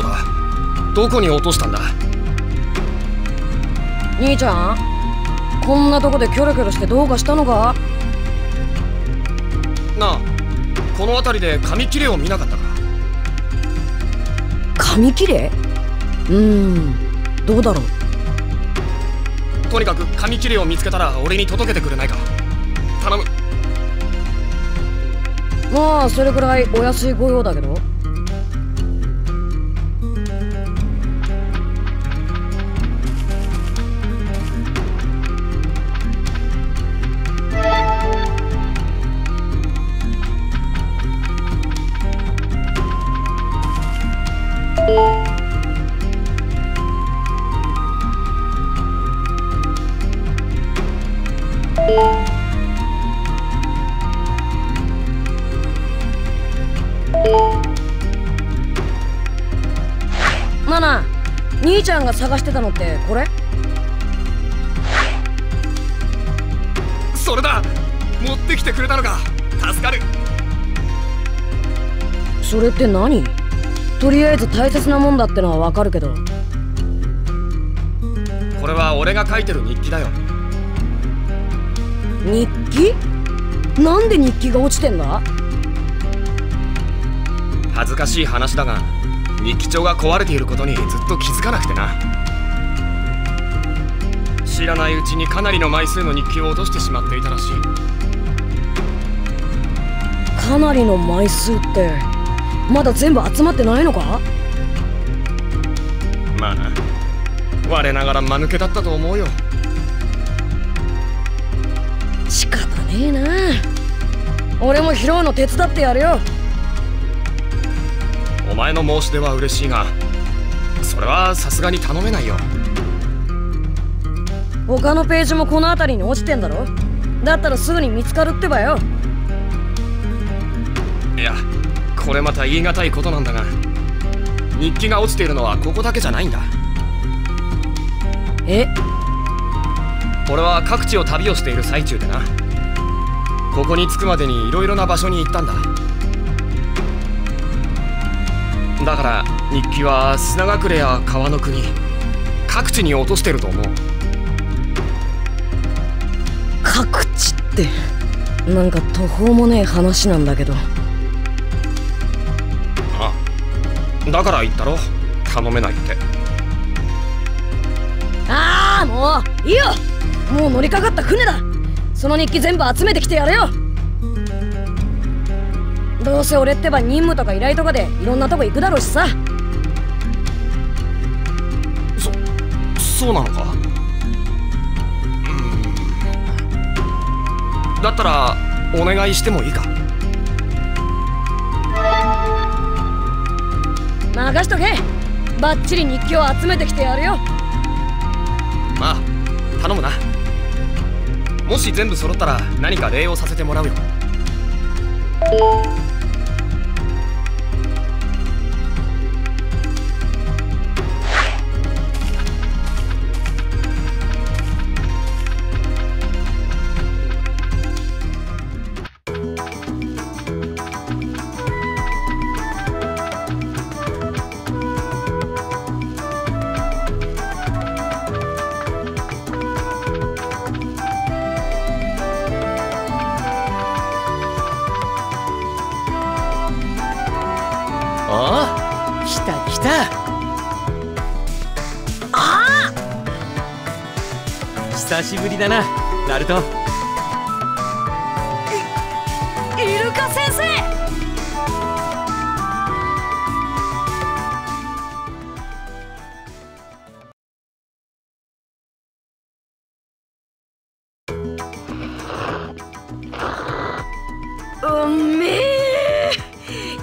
こだどこに落としたんだ？兄ちゃん？こんなとこでキョロキョロしてどうかしたのか？なあこの辺りで紙切れを見なかったか？紙切れ？うーんどうだろう？とにかく紙切れを見つけたら俺に届けてくれないか。頼む。まあそれくらいお安い御用だけどマナ兄ちゃんが探してたのってこれ？それだ！持ってきてくれたのか助かる。それって何？とりあえず大切なもんだってのはわかるけど。これは俺が書いてる日記だよ。日記？なんで日記が落ちてんだ？恥ずかしい話だが日記帳が壊れていることにずっと気づかなくてな。知らないうちにかなりの枚数の日記を落としてしまっていたらしい。かなりの枚数ってまだ全部集まってないのか？まあな我ながら間抜けだったと思うよ。仕方ねえな。俺も拾うの手伝ってやるよ。お前の申し出は嬉しいがそれはさすがに頼めないよ。他のページもこの辺りに落ちてんだろ？だったらすぐに見つかるってばよ。いやこれまた言い難いことなんだが日記が落ちているのはここだけじゃないんだ。え？俺は各地を旅をしている最中でな。ここに着くまでに色々な場所に行ったんだ。だから日記は砂隠れや川の国各地に落としてると思う。各地ってなんか途方もねえ話なんだけどだから言ったろ。頼めないって。ああもういいよ。もう乗りかかった船だ。その日記全部集めてきてやれよ。どうせ俺ってば任務とか依頼とかでいろんなとこ行くだろうしさ。そそうなのか？うん。だったらお願いしてもいいか？任しとけ。バッチリ日記を集めてきてやるよ。まあ頼むな。もし全部揃ったら何か礼をさせてもらうよ。おお来た来た。あ久しぶりだなナルト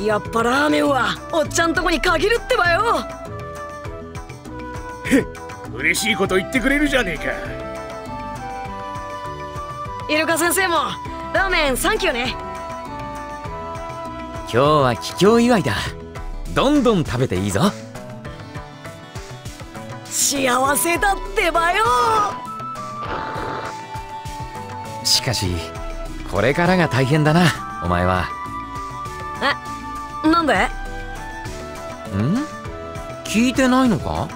やっぱラーメンはおっちゃんとこに限るってばよ。嬉しいこと言ってくれるじゃねえか。イルカ先生もラーメンサンキューね。今日は帰郷祝いだ。どんどん食べていいぞ。幸せだってばよ。しかしこれからが大変だなお前は。えなんで？ん？聞いてないのか？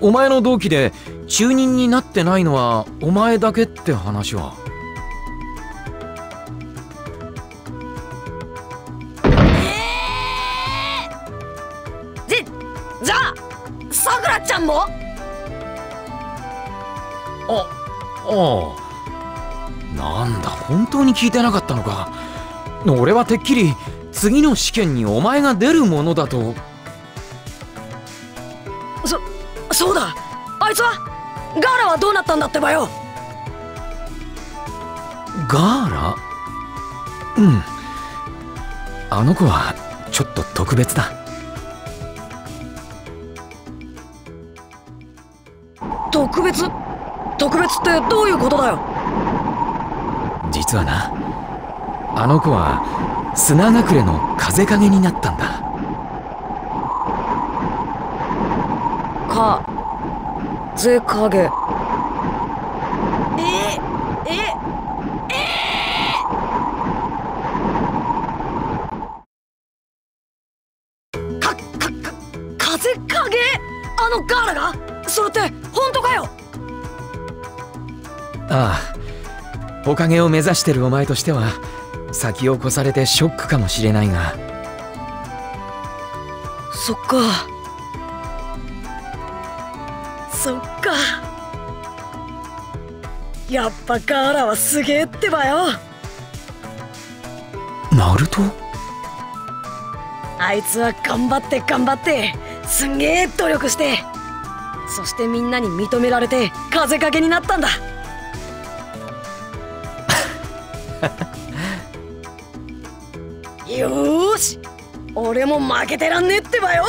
お前の同期で中任になってないのはお前だけって話は。じじゃあさくらちゃんも？あああ。なんだ本当に聞いてなかったのか。俺はてっきり次の試験にお前が出るものだと。そそうだ。あいつはガーラはどうなったんだってばよ。ガーラ？うん。あの子はちょっと特別だ。特別？特別ってどういうことだよ。実はなあの子は砂隠れの風影になったんだ。かぜ影えええ。かかか風影？あのガーラが？それって本当かよ？ああおかげを目指してるお前としては先を越されてショックかもしれないが。そっか。そっか。やっぱガーラはすげえってばよ。ナルト？あいつは頑張って頑張ってすんげえ努力してそしてみんなに認められて風かけになったんだ よーし。俺も負けてらんねえってばよ。